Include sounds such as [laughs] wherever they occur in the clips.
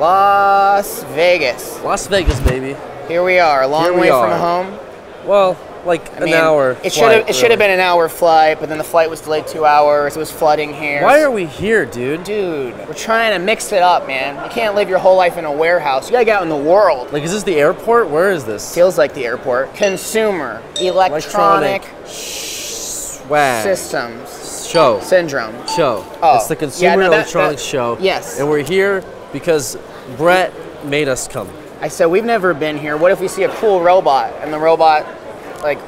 Las Vegas. Las Vegas, baby. Here we are, a long Here we way from home. Well, like I an mean, hour. It should have. It should have been an hour flight, but then the flight was delayed two hours. It was flooding here. Why are we here, dude? Dude, we're trying to mix it up, man. You can't live your whole life in a warehouse. You gotta get out in the world. Like, is this the airport? Where is this? Feels like the airport. Consumer electronic, swag systems show. syndrome. Show. Oh, it's the yeah, Consumer no, that- Electronics that- Show. yes. And we're here because Brett made us come. I said we've never been here. What if we see a cool robot and the robot, like,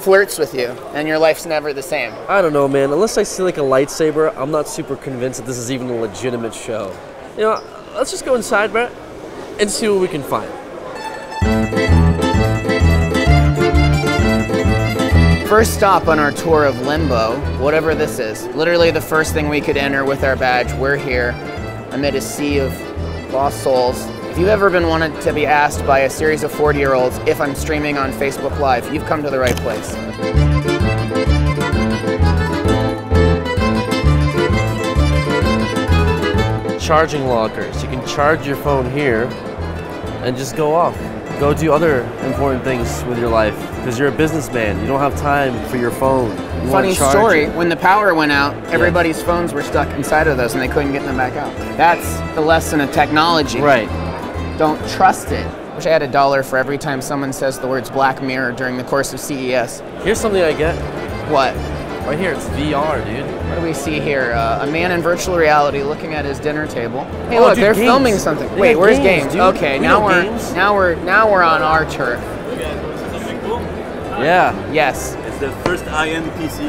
flirts with you and your life's never the same? I don't know, man. Unless I see like a lightsaber, I'm not super convinced that this is even a legitimate show. You know, let's just go inside, Brett, and see what we can find. First stop on our tour of Limbo, whatever this is. Literally the first thing we could enter with our badge. We're here amid a sea of lost souls. If you've ever been wanted to be asked by a series of 40 year olds if I'm streaming on Facebook Live, you've come to the right place. Charging lockers. You can charge your phone here and just go off. Go do other important things with your life because you're a businessman. You don't have time for your phone. You Funny story, it. when the power went out, everybody's phones were stuck inside of those and they couldn't get them back out. That's the lesson of technology. Right. Don't trust it. Wish I had a dollar for every time someone says the words Black Mirror during the course of CES. Here's something I get. What? Right here, it's VR, dude. What do we see here? Uh, a man in virtual reality looking at his dinner table. Hey, Oh, look, dude, they're games. filming something. They Wait, where's games, games? Okay, We now we're games. now we're now we're on our turf. Yeah. Yes. It's the first IM PC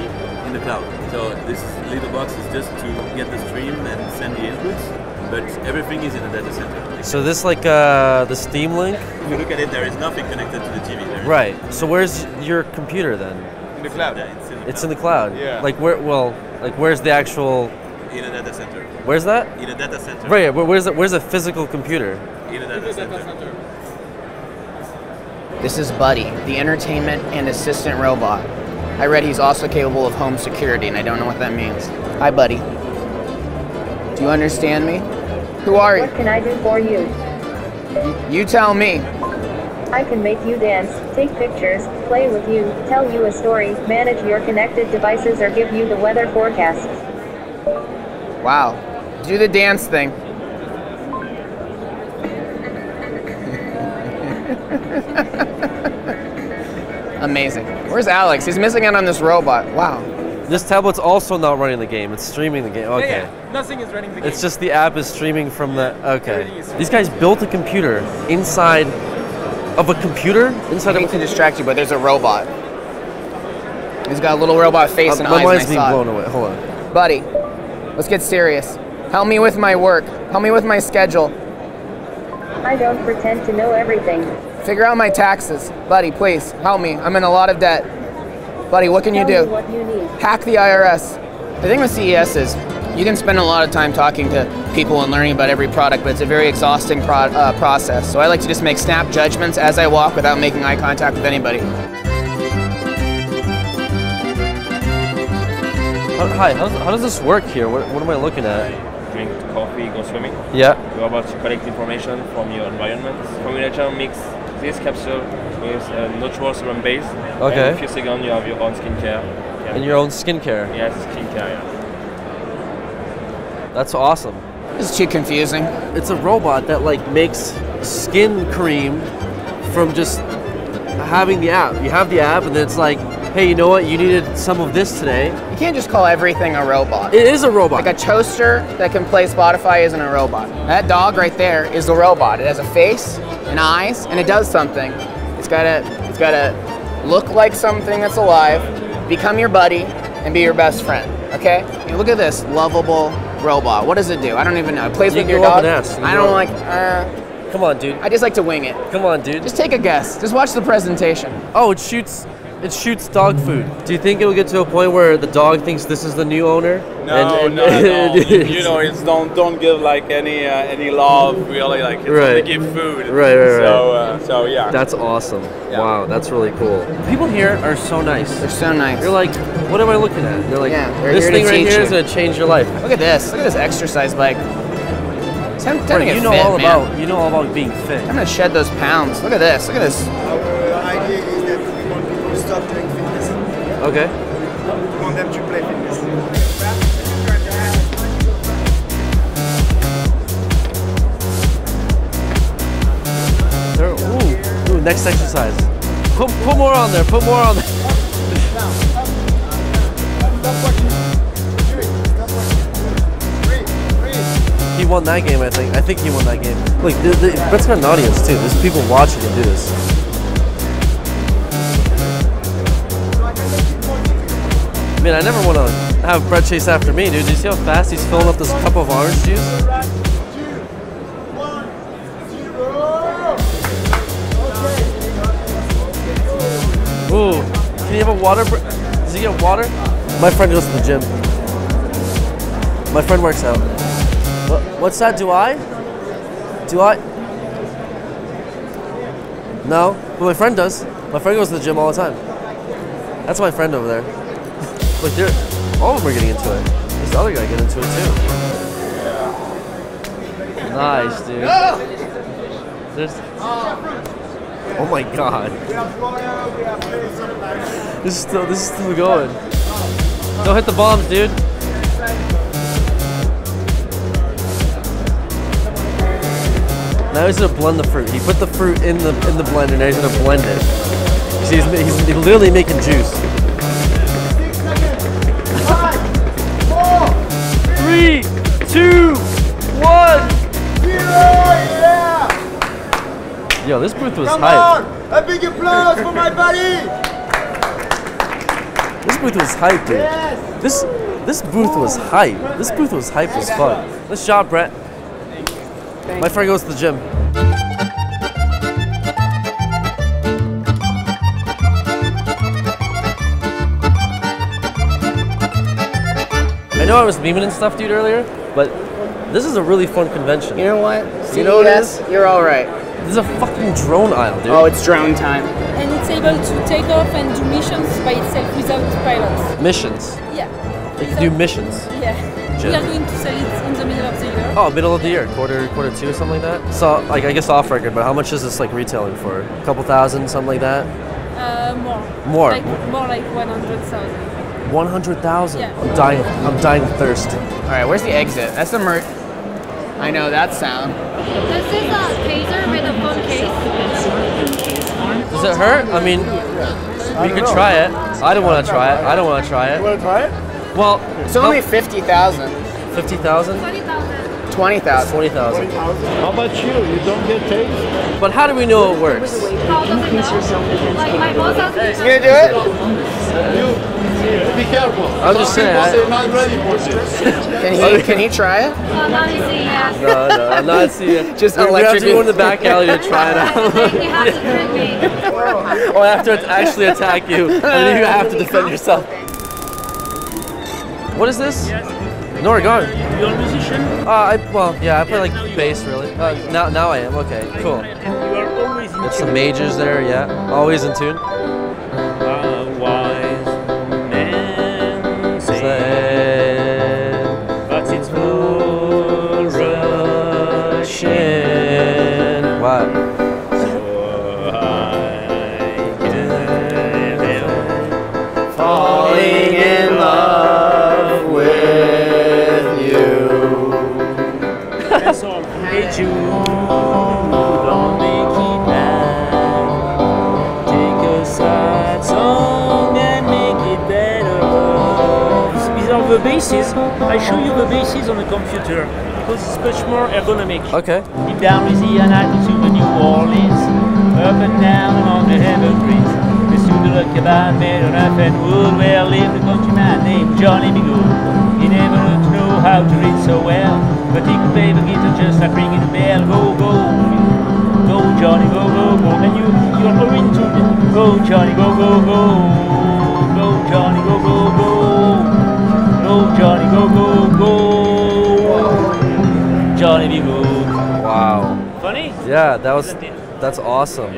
in the cloud. So this little box is just to get the stream and send the inputs, but everything is in a data center. So this like uh, the Steam Link? If you look at it, there is nothing connected to the TV. There is Right. So where's your computer then? in the cloud. Yeah, it's in the It's cloud. in the cloud. Yeah. Like where? Well, like where's the actual? in a data center. Where's that? In a data center. Right. Where's the, Where's a physical computer? In a data center. This is Buddy, the entertainment and assistant robot. I read he's also capable of home security, and I don't know what that means. Hi, Buddy. Do you understand me? Who are you? What can I do for you? You tell me. I can make you dance, take pictures, play with you, tell you a story, manage your connected devices, or give you the weather forecast. Wow. Do the dance thing. Amazing. Where's Alex? He's missing out on this robot. Wow. This tablet's also not running the game. It's streaming the game. Okay. Yeah, nothing is running the game. It's just the app is streaming from the. Okay. These guys built a computer inside of a computer inside I of hate to distract you, but there's a robot. He's got a little robot face Uh, and my eyes. mind's being saw blown away. Hold on. Buddy, let's get serious. Help me with my work. Help me with my schedule. I don't pretend to know everything. Figure out my taxes. Buddy, please, help me. I'm in a lot of debt. Buddy, what can you do? what you need. Hack the IRS. The thing with CES is you can spend a lot of time talking to people and learning about every product, but it's a very exhausting pro- uh, process. So I like to just make snap judgments as I walk without making eye contact with anybody. Hi. How's, how does this work here? What, what am I looking at? drink coffee, go swimming. Yeah. You're about to collect information from your environment. Formulator mix this capsule with a natural serum base. Okay. And in a few seconds you have your own skincare. Yeah. And your own skincare. Yes, skincare, yeah. That's awesome. It's too confusing. It's a robot that like makes skin cream from just having the app. You have the app, and then it's like, hey, you know what? You needed some of this today. You can't just call everything a robot. It is a robot. Like a toaster that can play Spotify isn't a robot. That dog right there is a robot. It has a face and eyes, and it does something. It's gotta, it's gotta look like something that's alive, become your buddy, and be your best friend. Okay? You know, look at this lovable robot. What does it do? I don't even know. It plays You with your dog. You I don't like. Uh, Come on, dude. I just like to wing it. Come on, dude. Just take a guess. Just watch the presentation. Oh, it shoots. It shoots dog food. Do you think it'll get to a point where the dog thinks this is the new owner? No, And- and- no, no. [laughs] you, you know, it's don't don't give like any uh, any love really. Like it's Right. only give food. Right, right, right. So uh, so yeah. That's awesome. Yeah. Wow, that's really cool. People here are so nice. They're so nice. You're like, what am I looking at? They're like, Yeah, they're this thing right teach here you. is gonna change your life. Look at this. Look at this exercise bike. It's time, time to Frank, you know fit, all man. about you know all about being fit. I'm gonna shed those pounds. Look at this. Look at this. We want people to stop doing fitness. Okay. We want them to play fitness. There, ooh, ooh, next exercise. Put, put more on there. Put more on there. He won that game, I think. I think he won that game. Look, the, the, Brett's got an audience too. There's people watching him do this. Mean, I never want to have Brett chase after me, dude. Do you see how fast he's filling up this cup of orange juice? Ooh, can you have a water? Does he get water? My friend goes to the gym. My friend works out. What, what's that? Do I? Do I? No, but my friend does. My friend goes to the gym all the time. That's my friend over there. Look, they're all of them are getting into it. This other guy get into it too. Nice, dude. There's. Oh my god. This is still this is still going. Don't hit the bombs, dude. Now he's gonna blend the fruit. He put the fruit in the in the blender. Now he's gonna blend it. He's, he's, he's literally making juice. Three, two, one. Yeah, yeah. Yo, this booth was hype. A big applause for my buddy! This booth was hype, dude. This this booth was hype. This booth was hype as fuck. Nice job, Brett. My friend goes to the gym. Know I was memeing and stuff, dude, earlier, but this is a really fun convention. You know what? You know what it CES, You're all right. This is a fucking drone aisle, dude. Oh, it's drone time. and it's able to take off and do missions by itself without pilots. missions. Yeah. It can do missions. Yeah. Sure. We are going to sell it in the middle of the year. Oh, middle of the year, quarter, quarter two, something like that. So, like, I guess off record, but how much is this like retailing for? A couple thousand, something like that. Uh, more. More. Like more like One hundred thousand. Yeah. I'm dying. I'm dying of thirst. All right, where's the exit? That's the mer. I know that sound. This is a taser with a phone case. Does it hurt? I mean, we could try it. I don't want to try it. I don't want to try it. You Wanna try it? Well, It's only fifty thousand. fifty thousand, 20,000. Twenty thousand. twenty thousand. How about you? You don't get taste? But how do we know it works? How does it know? Like my boss asked me. You gonna do it? You Be careful. I'm just saying. I, They're not ready for this. Can he? Can he try it? Now you see, yes. no, no, I'm not seeing. [laughs] it. Just we, we have to electrocute- go in the back alley to try it [laughs] out. think you have to trick me. [laughs] or after it actually attack you, and then you have to defend yourself. What is this? No, we're. You're a musician? Uh, I well, yeah, I play like bass really. Uh, now, now I am. Okay, cool. You are always in some tune. majors there, yeah. Always in tune. Bases. I show you the bases on the computer because it's much more ergonomic. Okay. Deep down to the New Orleans, up and down along the to the cabin made of rough and wood where lived a countryman named Johnny B. funny? Yeah, that was that's awesome.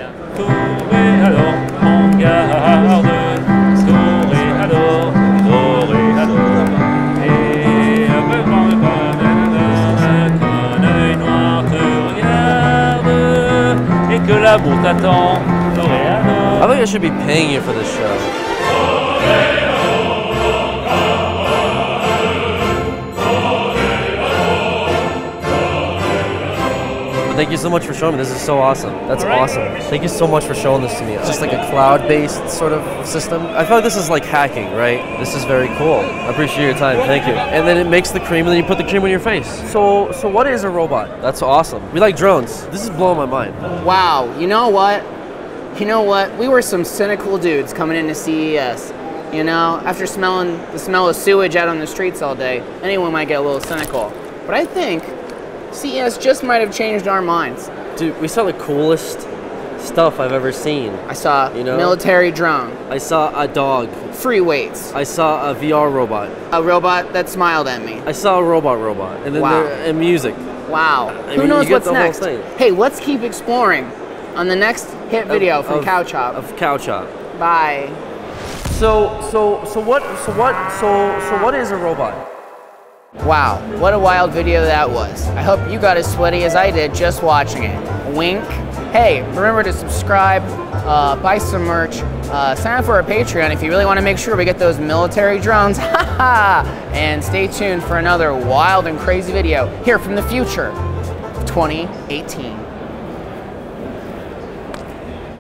I think I should be paying you for this show. Thank you so much for showing me. This is so awesome. That's awesome. Thank you so much for showing this to me. It's just like a cloud-based sort of system. I feel like this is like hacking, right? This is very cool. I appreciate your time. Thank you. And then it makes the cream, and then you put the cream on your face. So, so what is a robot? That's awesome. We like drones. This is blowing my mind. Wow, you know what? You know what? We were some cynical dudes coming into CES. You know, after smelling the smell of sewage out on the streets all day, anyone might get a little cynical. But I think CES just might have changed our minds. Dude, we saw the coolest stuff I've ever seen. I saw You know? military drone, I saw a dog. free weights, I saw a VR robot. a robot that smiled at me. I saw a robot robot. And then Wow. there, and music. Wow. I Who mean, knows what's next? Hey, let's keep exploring on the next hit video Of- from of- Cow Chop. Of Cow Chop. Bye. So so so what so what so so what is a robot? Wow, what a wild video that was. I hope you got as sweaty as I did just watching it. Wink. Hey, remember to subscribe, uh, buy some merch, uh, sign up for our Patreon if you really want to make sure we get those military drones. [laughs] Haha! and stay tuned for another wild and crazy video here from the future of 2018.